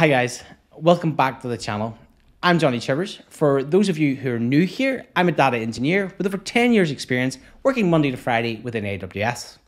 Hi guys, welcome back to the channel. I'm Johnny Chivers. For those of you who are new here, I'm a data engineer with over 10 years experience working Monday to Friday within AWS.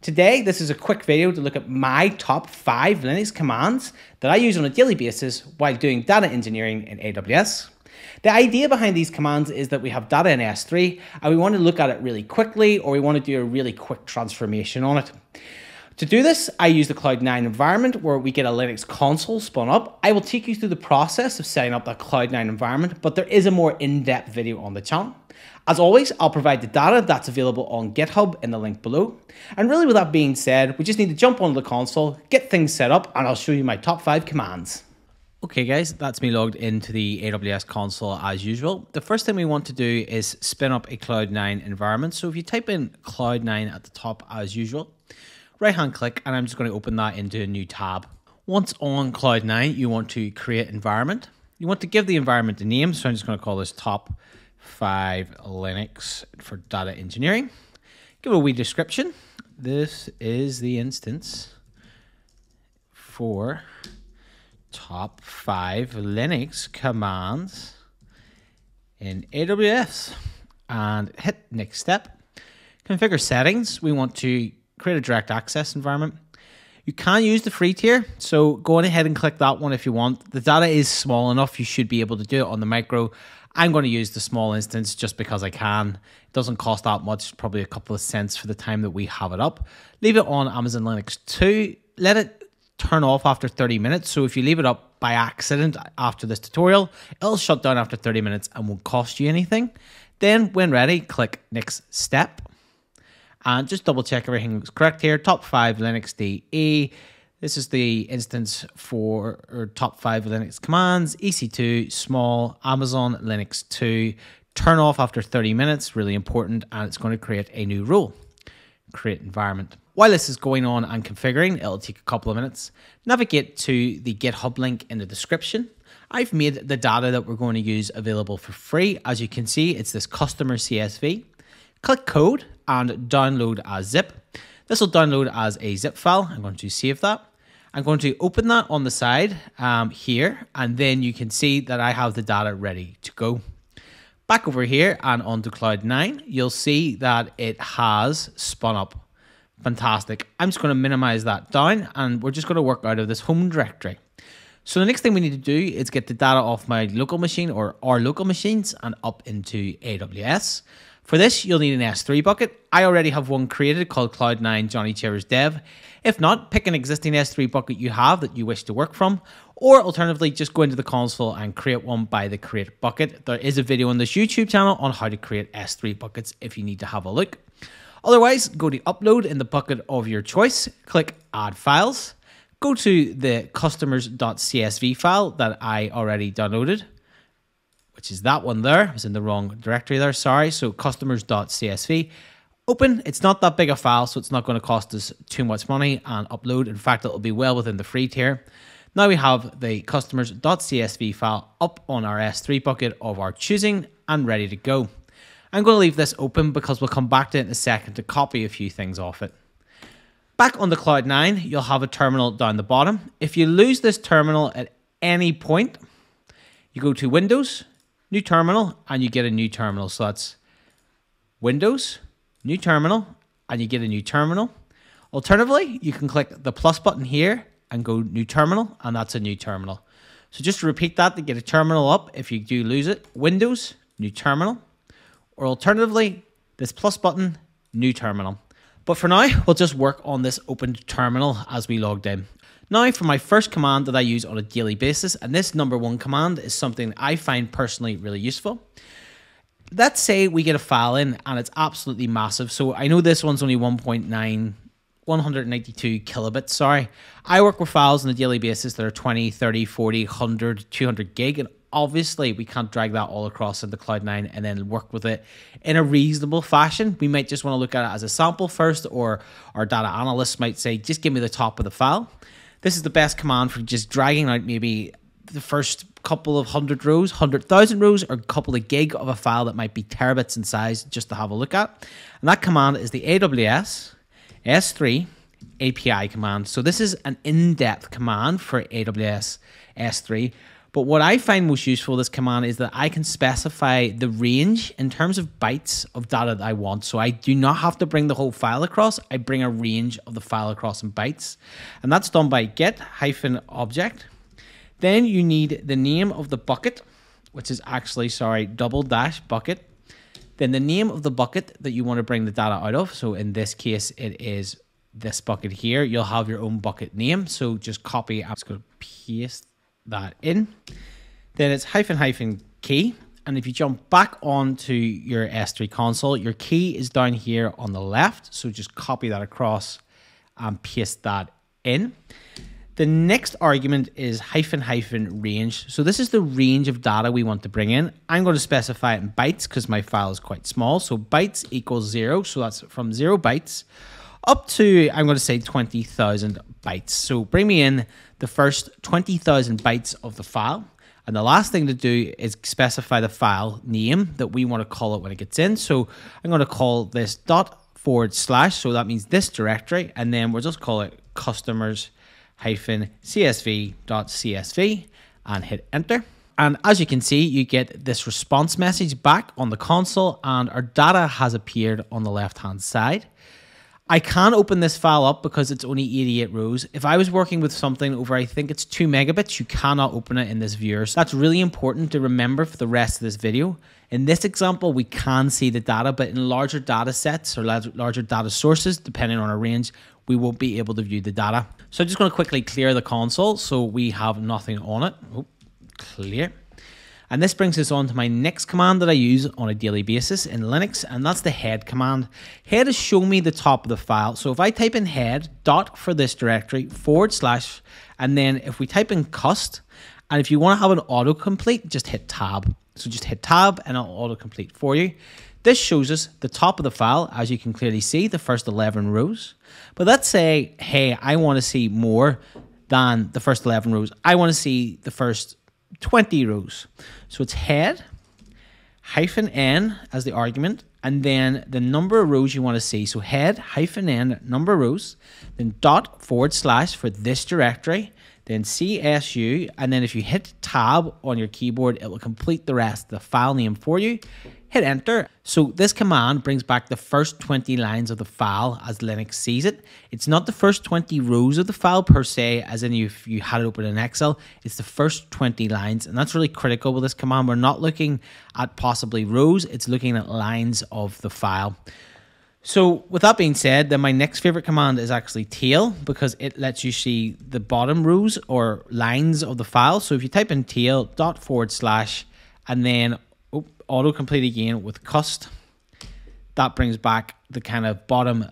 Today, this is a quick video to look at my top five Linux commands that I use on a daily basis while doing data engineering in AWS. The idea behind these commands is that we have data in S3 and we want to look at it really quickly or we want to do a really quick transformation on it. To do this, I use the Cloud9 environment where we get a Linux console spun up. I will take you through the process of setting up that Cloud9 environment, but there is a more in-depth video on the channel. As always, I'll provide the data that's available on GitHub in the link below. And really with that being said, we just need to jump onto the console, get things set up, and I'll show you my top five commands. Okay guys, that's me logged into the AWS console as usual. The first thing we want to do is spin up a Cloud9 environment. So if you type in Cloud9 at the top as usual, right hand click, and I'm just going to open that into a new tab. Once on Cloud9, you want to create environment. You want to give the environment a name, so I'm just going to call this top 5 Linux for data engineering. Give a wee description. This is the instance for top 5 Linux commands in AWS. And hit next step. Configure settings. We want to create a direct access environment. You can use the free tier, so go on ahead and click that one if you want. The data is small enough, you should be able to do it on the micro. I'm going to use the small instance just because I can. It doesn't cost that much, probably a couple of cents for the time that we have it up. Leave it on Amazon Linux 2. Let it turn off after 30 minutes. So if you leave it up by accident after this tutorial, it'll shut down after 30 minutes and won't cost you anything. Then when ready, click next step and just double check everything looks correct here. Top 5 Linux DE. This is the instance for or top 5 Linux commands. EC2, small, Amazon Linux 2. Turn off after 30 minutes, really important, and it's going to create a new role. Create environment. While this is going on and configuring, it'll take a couple of minutes. Navigate to the GitHub link in the description. I've made the data that we're going to use available for free. As you can see, it's this customer CSV. Click code and download as zip. This will download as a zip file. I'm going to save that. I'm going to open that on the side um, here, and then you can see that I have the data ready to go. Back over here and onto Cloud9, you'll see that it has spun up. Fantastic. I'm just going to minimize that down, and we're just going to work out of this home directory. So the next thing we need to do is get the data off my local machine or our local machines and up into AWS. For this, you'll need an S3 bucket. I already have one created called Cloud9 Johnny Chivers Dev. If not, pick an existing S3 bucket you have that you wish to work from, or alternatively, just go into the console and create one by the create bucket. There is a video on this YouTube channel on how to create S3 buckets if you need to have a look. Otherwise, go to upload in the bucket of your choice, click add files, go to the customers.csv file that I already downloaded which is that one there. I was in the wrong directory there, sorry. So customers.csv. Open, it's not that big a file, so it's not going to cost us too much money and upload. In fact, it'll be well within the free tier. Now we have the customers.csv file up on our S3 bucket of our choosing and ready to go. I'm going to leave this open because we'll come back to it in a second to copy a few things off it. Back on the Cloud9, you'll have a terminal down the bottom. If you lose this terminal at any point, you go to Windows, new terminal, and you get a new terminal. So that's Windows, new terminal, and you get a new terminal. Alternatively, you can click the plus button here and go new terminal, and that's a new terminal. So just repeat that to get a terminal up if you do lose it, Windows, new terminal, or alternatively, this plus button, new terminal. But for now, we'll just work on this opened terminal as we logged in. Now for my first command that I use on a daily basis, and this number one command is something I find personally really useful. Let's say we get a file in and it's absolutely massive. So I know this one's only 1.9 192 kilobits, sorry. I work with files on a daily basis that are 20, 30, 40, 100, 200 gig, and obviously we can't drag that all across into Cloud9 and then work with it in a reasonable fashion. We might just want to look at it as a sample first, or our data analysts might say, just give me the top of the file. This is the best command for just dragging out maybe the first couple of hundred rows, hundred thousand rows, or a couple of gig of a file that might be terabits in size just to have a look at. And that command is the AWS S3 API command. So this is an in-depth command for AWS S3. But what I find most useful this command is that I can specify the range in terms of bytes of data that I want. So I do not have to bring the whole file across. I bring a range of the file across in bytes. And that's done by get hyphen object. Then you need the name of the bucket, which is actually, sorry, double dash bucket. Then the name of the bucket that you want to bring the data out of. So in this case, it is this bucket here. You'll have your own bucket name. So just copy, I'm just going to paste that in. Then it's hyphen hyphen key. And if you jump back onto your S3 console, your key is down here on the left. So just copy that across and paste that in. The next argument is hyphen hyphen range. So this is the range of data we want to bring in. I'm going to specify it in bytes because my file is quite small. So bytes equals zero. So that's from zero bytes up to, I'm going to say 20,000 bytes. So bring me in the first 20,000 bytes of the file. And the last thing to do is specify the file name that we want to call it when it gets in. So I'm going to call this dot forward slash. So that means this directory. And then we'll just call it customers hyphen csv dot csv and hit enter. And as you can see, you get this response message back on the console and our data has appeared on the left hand side. I can't open this file up because it's only 88 rows. If I was working with something over, I think it's two megabits, you cannot open it in this viewer. So that's really important to remember for the rest of this video. In this example, we can see the data, but in larger data sets or larger data sources, depending on our range, we won't be able to view the data. So I'm just going to quickly clear the console so we have nothing on it. Oh, clear. And this brings us on to my next command that I use on a daily basis in Linux, and that's the head command. Head is show me the top of the file. So if I type in head dot for this directory forward slash, and then if we type in cust, and if you want to have an autocomplete, just hit tab. So just hit tab and it'll autocomplete for you. This shows us the top of the file, as you can clearly see, the first 11 rows. But let's say, hey, I want to see more than the first 11 rows. I want to see the first 20 rows. So it's head hyphen n as the argument, and then the number of rows you want to see. So head hyphen n number of rows, then dot forward slash for this directory, then CSU, and then if you hit tab on your keyboard, it will complete the rest the file name for you hit enter. So this command brings back the first 20 lines of the file as Linux sees it. It's not the first 20 rows of the file per se, as in if you had it open in Excel, it's the first 20 lines. And that's really critical with this command. We're not looking at possibly rows, it's looking at lines of the file. So with that being said, then my next favorite command is actually tail because it lets you see the bottom rows or lines of the file. So if you type in tail dot forward slash and then autocomplete again with cust. That brings back the kind of bottom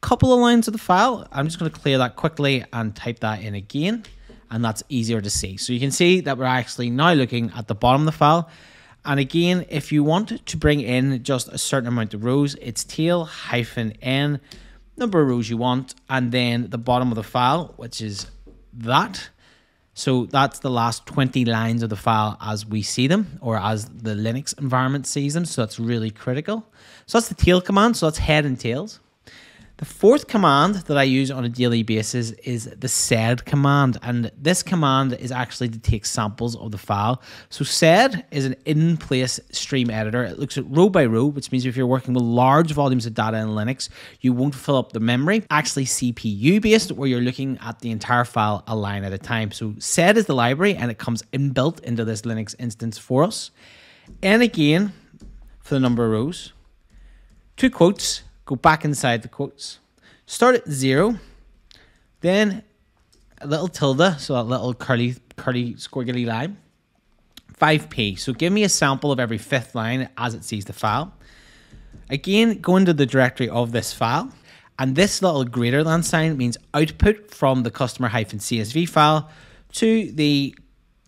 couple of lines of the file. I'm just going to clear that quickly and type that in again. And that's easier to see. So you can see that we're actually now looking at the bottom of the file. And again, if you want to bring in just a certain amount of rows, it's tail hyphen n, number of rows you want, and then the bottom of the file, which is that. So that's the last 20 lines of the file as we see them or as the Linux environment sees them. So that's really critical. So that's the tail command. So that's head and tails. The fourth command that I use on a daily basis is the sed command. And this command is actually to take samples of the file. So sed is an in-place stream editor. It looks at row by row, which means if you're working with large volumes of data in Linux, you won't fill up the memory. Actually CPU based, where you're looking at the entire file a line at a time. So sed is the library and it comes inbuilt into this Linux instance for us. And again, for the number of rows, two quotes go back inside the quotes. Start at zero, then a little tilde, so a little curly, curly squiggly line. 5p, so give me a sample of every fifth line as it sees the file. Again, go into the directory of this file, and this little greater than sign means output from the customer-csv file to the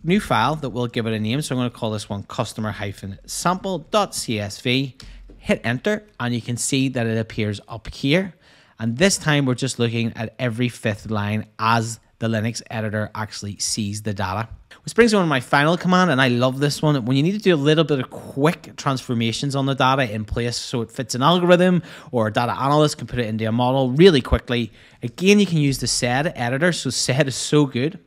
new file that we'll give it a name. So I'm going to call this one customer-sample.csv hit enter and you can see that it appears up here. And this time we're just looking at every fifth line as the Linux editor actually sees the data. Which brings me on my final command, and I love this one. When you need to do a little bit of quick transformations on the data in place so it fits an algorithm or a data analyst can put it into a model really quickly, again, you can use the sed editor. So sed is so good.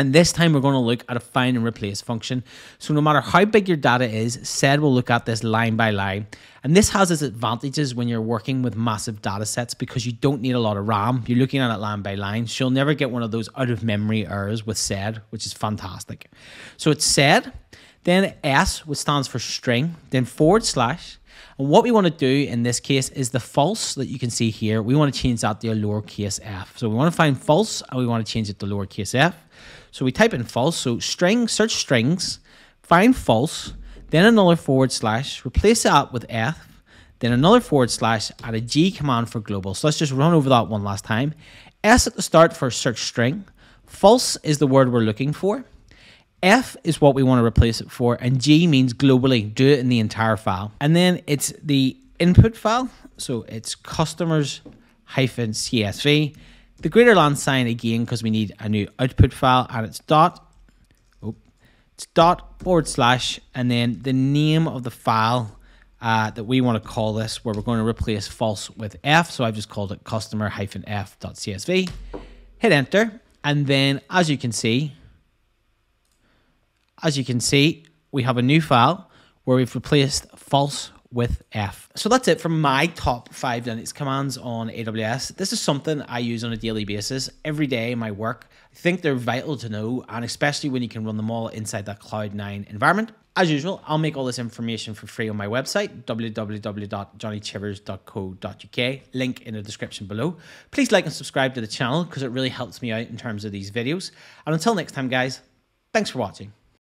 And this time we're going to look at a find and replace function. So no matter how big your data is, sed will look at this line by line. And this has its advantages when you're working with massive data sets because you don't need a lot of RAM. You're looking at it line by line. So you'll never get one of those out of memory errors with sed, which is fantastic. So it's sed, then S, which stands for string, then forward slash. And what we want to do in this case is the false that you can see here. We want to change that to a lowercase f. So we want to find false and we want to change it to lowercase f. So we type in false. So string, search strings, find false, then another forward slash, replace that with f, then another forward slash, add a G command for global. So let's just run over that one last time. S at the start for search string. False is the word we're looking for. F is what we want to replace it for, and G means globally, do it in the entire file. And then it's the input file, so it's customers hyphen CSV the greater than sign again because we need a new output file and it's dot oh, it's dot forward slash and then the name of the file uh, that we want to call this where we're going to replace false with f. So I've just called it customer hyphen f dot csv hit enter and then as you can see as you can see we have a new file where we've replaced false with F. So that's it from my top five Linux commands on AWS. This is something I use on a daily basis every day in my work. I think they're vital to know, and especially when you can run them all inside that Cloud9 environment. As usual, I'll make all this information for free on my website, www.johnnychivers.co.uk, link in the description below. Please like and subscribe to the channel because it really helps me out in terms of these videos. And until next time, guys, thanks for watching.